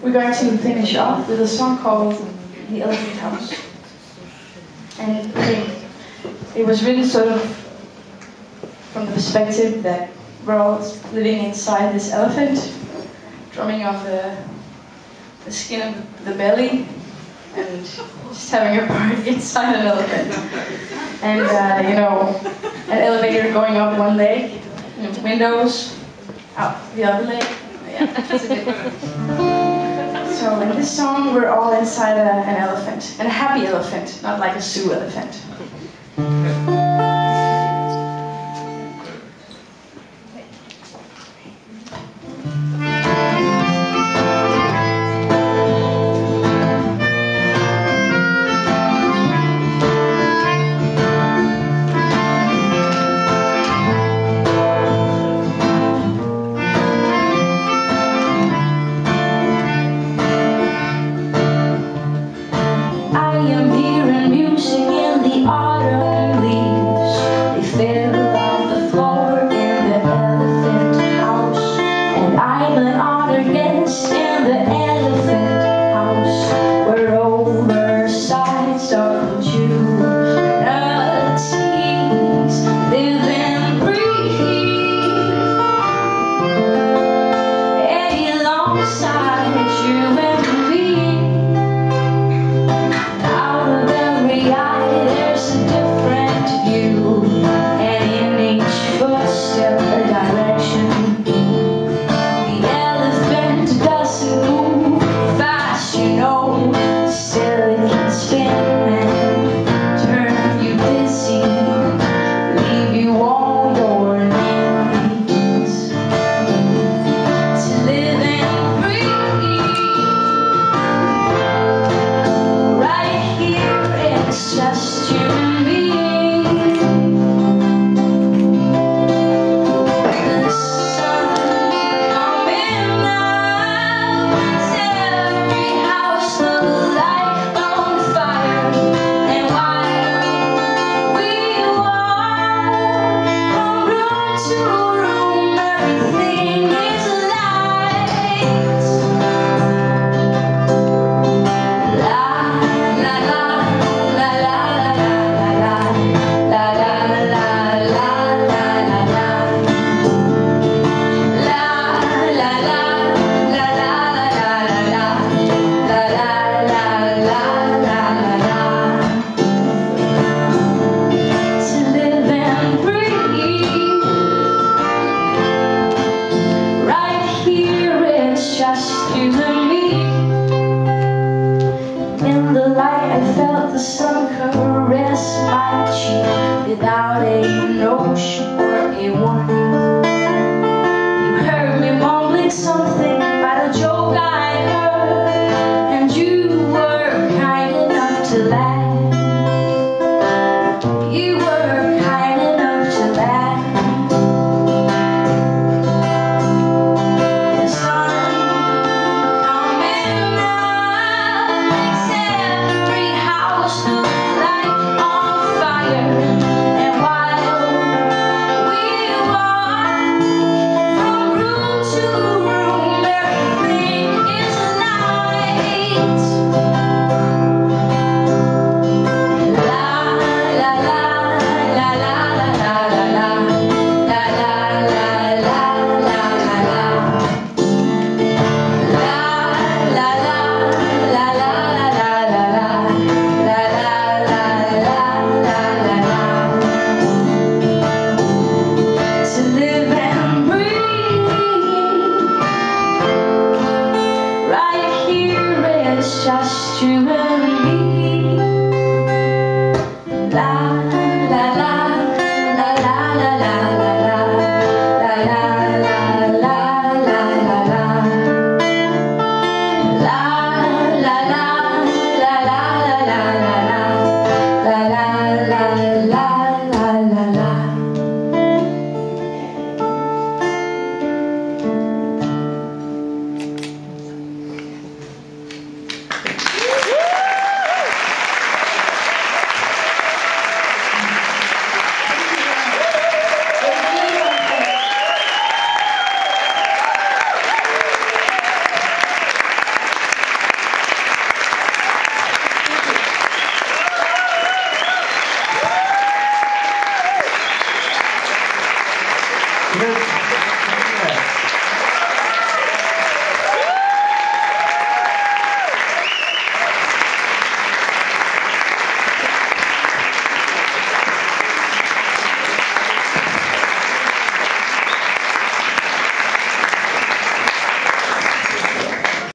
We're going to finish off with a song called The Elephant House. And it, was really sort of from the perspective that we're all living inside this elephant, drumming off the, the skin of the belly, and just having a party inside an elephant. And, uh, you know, an elevator going up one leg, windows out the other leg. Yeah. So in this song, we're all inside a, an elephant, and a happy elephant, not like a zoo elephant. the sun caress my cheek without a notion or a warning. true. Evet.